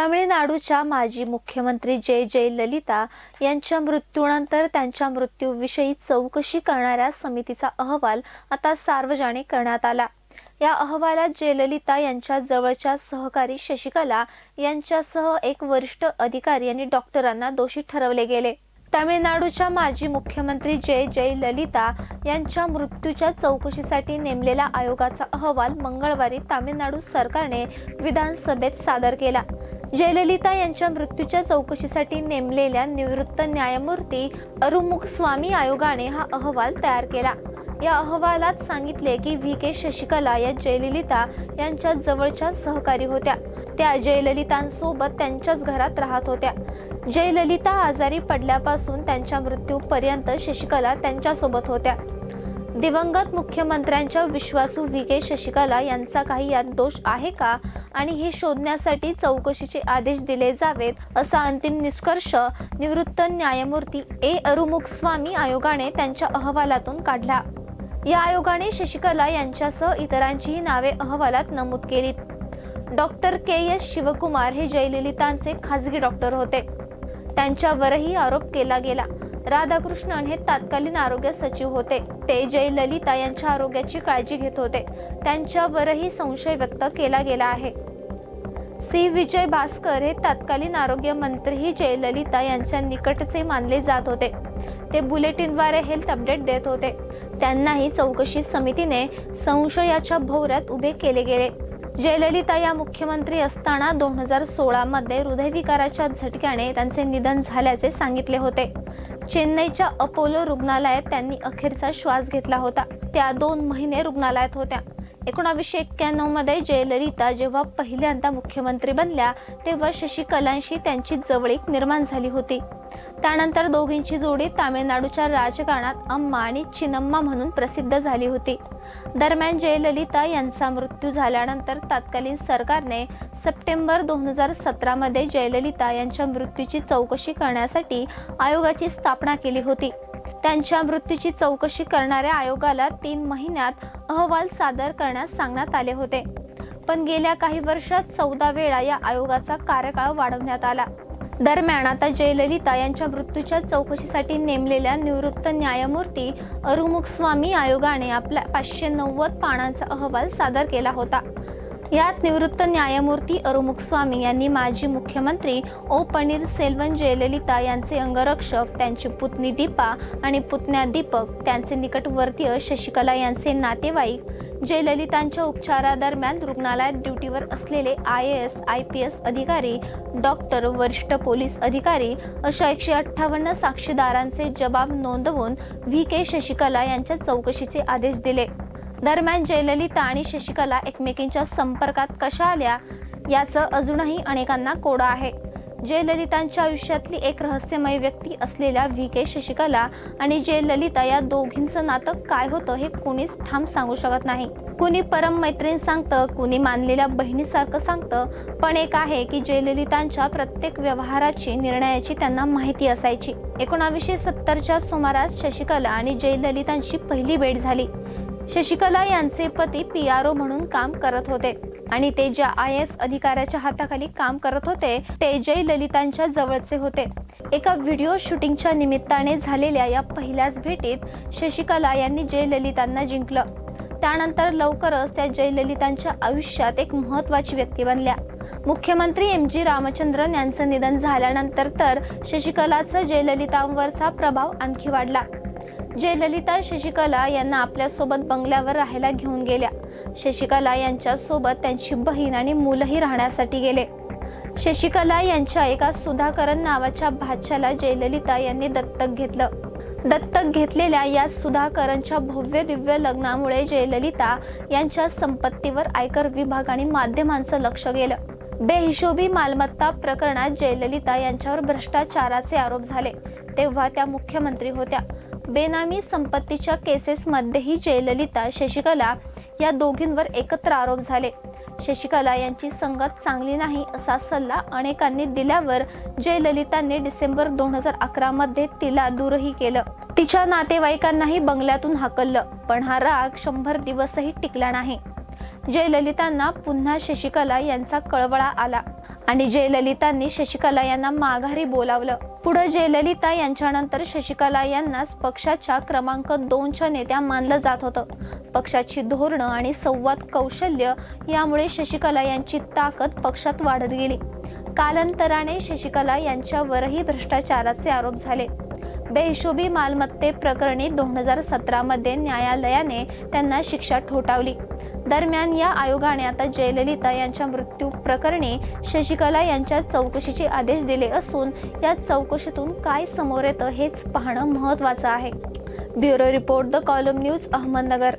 तामिळनाडूच्या माजी मुख्यमंत्री जय जय ललिता यांच्या मृत्यूनंतर त्यांच्या मृत्यूविषयी चौकशी करणाऱ्या समितीचा अहवाल आता सार्वजनिक करण्यात आला. या अहवालात जयललिता यांच्या जवळच्या सहकारी शशिकला यांच्यासह एक वरिष्ठ अधिकारी आणि डॉक्टरांना दोषी ठरवले गेले. तामिळनाडूच्या माजी मुख्यमंत्री जय जय ललिता यांच्या मृत्यूच्या चौकशीसाठी नेमलेला आयोगाचा अहवाल मंगळवारी तामिळनाडू सरकारने विधानसभेत सादर केला. जयललिता यांच्या मृत्यूच्या चौकशीसाठी नेमलेल्या निवृत्त न्यायमूर्ती अरुमुख स्वामी आयोगाने हा अहवाल तयार केला. या अहवालात सांगितले की व्ही. के. शशिकला या जयललिता यांच्या जवळच्या सहकारी होत्या. त्या जयललितांसोबत त्यांच्याच घरात राहत होत्या. जयललिता आजारी पडल्यापासून त्यांच्या मृत्यूपर्यंत शशिकला त्यांच्यासोबत होत्या. दिवंगत मुख्यमंत्र्यांच्या विश्वासू व्ही. शशिकला यांचा काही यात दोष आहे का? आणि हे शोधण्यासाठी चौकशीचे आदेश दिले जावेत असा अंतिम निष्कर्ष निवृत्त न्यायमूर्ती ए. अरुमुखस्वामी आयोगाने त्यांच्या अहवालातून काढला. या आयोगाने शशिकला यांच्यासह इतरांचीही नावे अहवालात नमूद केली डॉक्टर के. एस. शिवकुमार हे जयललितांचे खाजगी डॉक्टर होते. त्यांच्यावरही आरोप केला गेला. राधाकृष्णन हे तत्कालीन आरोग्य सचिव होते. ते जयललिता यांच्या आरोग्याची काळजी घेत होते. त्यांच्यावरही संशय व्यक्त केला गेला आहे. सी. विजय भास्कर हे तत्कालीन आरोग्य मंत्रीही जयललिता यांच्या निकटचे मानले जात होते. ते बुलेटिनद्वारे हेल्थ अपडेट देत होते. त्यांनाही चौकशी समितीने संशयाच्या भोवऱ्यात उभे केले गेले. जयललिता या मुख्यमंत्री असताना दोन हजार सोळामध्ये हृदयविकाराच्या झटक्याने त्यांचे निधन झाल्याचे सांगितले होते. चेन्नईच्या अपोलो रुग्णालयात त्यांनी अखेरचा श्वास घेतला होता. त्या दोन महिने रुग्णालयात होत्या. एकोणावीसशे एक्क्याण्णवमध्ये जयललिता जेव्हा पहिल्यांदा मुख्यमंत्री बनल्या तेव्हा शशिकलांशी त्यांची जवळीक निर्माण झाली होती. त्यानंतर दोघींची जोडी तामिळनाडूच्या राजकारणात अम्मा आणि चिनम्मा म्हणून प्रसिद्ध झाली होती. दरम्यान जयललिता यांचा मृत्यू झाल्यानंतर तत्कालीन सरकारने सप्टेंबर दोन हजार सतरामध्ये जयललिता यांच्या मृत्यूची चौकशी करण्यासाठी आयोगाची स्थापना केली होती. त्यांच्या मृत्यूची चौकशी करणाऱ्या आयोगाला तीन महिन्यात अहवाल सादर करण्यास सांगण्यात आले होते. पण गेल्या काही वर्षात चौदा वेळा या आयोगाचा कार्यकाळ वाढवण्यात आला. दरम्यान आता जयललिता यांच्या मृत्यूच्या चौकशीसाठी नेमलेल्या निवृत्त न्यायमूर्ती अरुमुख स्वामी आयोगाने आपला पाचशे नव्वद पानांचा अहवाल सादर केला होता. यात निवृत्त न्यायमूर्ती अरुमुख स्वामी यांनी माजी मुख्यमंत्री ओ पनीर सेल्वन जयललिता यांचे अंगरक्षक त्यांची पुतणी दीपा आणि पुतण्या दीपक त्यांचे निकटवर्तीय शशिकला यांचे नातेवाईक जयललितांच्या उपचारादरम्यान रुग्णालयात ड्युटीवर असलेले I A S I P S अधिकारी डॉक्टर वरिष्ठ पोलीस अधिकारी अशा एकशे अठ्ठावन्न साक्षीदारांचे जबाब नोंदवून व्ही के शशिकला यांच्या चौकशीचे आदेश दिले. दरम्यान जयललिता आणि शशिकला एकमेकींच्या संपर्कात कशा आल्या याचं अजूनही अनेकांना कोडं आहे. जयललितांच्या आयुष्यातली एक रहस्यमय व्यक्ती असलेल्या व्ही. के. शशिकला आणि जयललिता या दोघींचं नातं काय होतं हे कुणीच ठाम सांगू शकत नाही. कुणी परम मैत्रीण सांगतं कुणी मानलेल्या बहिणीसारखं सांगतं पण एक आहे की जयललितांच्या प्रत्येक व्यवहाराची निर्णयाची त्यांना माहिती असायची. एकोणावीसशे सत्तरच्या सुमारास शशिकला आणि जयललितांची पहिली भेट झाली. शशिकला यांचे पती पी आर ओ म्हणून काम करत होते. आणि ते ज्या आय एस अधिकाऱ्याच्या हाताखाली काम करत होते ते जय ललितांच्या जवळचे होते. एका व्हिडिओ शूटिंगच्या निमित्ताने झालेल्या या पहिल्याच भेटीत शशिकला यांनी जयललितांना जिंकलं. त्यानंतर लवकरच त्या जयललितांच्या आयुष्यात एक महत्वाची व्यक्ती बनल्या. मुख्यमंत्री एम जी रामचंद्रन यांचं निधन झाल्यानंतर तर शशिकलाचा जयललितांवरचा प्रभाव आणखी वाढला. जयललिता शशिकला यांना आपल्यासोबत बंगल्यावर राहायला घेऊन गेल्या. शशिकला यांच्यासोबत त्यांची बहीण आणि मुलंही राहण्यासाठी गेले. शशिकला यांच्या एका सुधाकरन नावाच्या भाच्याला जयललिता यांनी दत्तक घेतलं. दत्तक घेतलेल्या या सुधाकरनच्या भव्य दिव्य लग्नामुळे जयललिता यांच्या संपत्तीवर आयकर विभाग आणि माध्यमांचं लक्ष गेलं. बेहिशोबी मालमत्ता प्रकरणात जयललिता यांच्यावर भ्रष्टाचाराचे आरोप झाले. तेव्हा त्या मुख्यमंत्री होत्या. बेनामी संपत्तीच्या केसेसमध्येही जयललिता शशिकला या दोघींवर एकत्र आरोप झाले. शशिकला यांची संगत चांगली नाही असा सल्ला अनेकांनी दिल्यावर जयललितांनी डिसेंबर दोन हजार अकरा मध्ये तिला दूरही केलं. तिच्या नातेवाईकांनाही बंगल्यातून हाकललं पण हा राग शंभर दिवसही टिकला नाही. जयललितांना पुन्हा शशिकला यांचा कळवळा आला आणि जयललितांनी शशिकला यांना माघारी बोलावलं. पुढे जयललिता यांच्यानंतर शशिकला यांनाच पक्षाच्या क्रमांक दोनच्या नेत्या मानलं जात होतं. पक्षाची धोरणं आणि संवाद कौशल्य यामुळे शशिकला यांची ताकद पक्षात वाढत गेली. कालांतराने शशिकला यांच्यावरही भ्रष्टाचाराचे आरोप झाले. बेहिशोबी मालमत्ते प्रकरणी दोन हजार सतरामध्ये न्यायालयाने त्यांना शिक्षा ठोठावली. दरम्यान या आयोगाने आता जयललिता यांच्या मृत्यू प्रकरणी शशिकला यांच्या चौकशीचे आदेश दिले असून या चौकशीतून काय समोर येतं हेच पाहणं महत्त्वाचं आहे. Bureau report the column news Ahmednagar.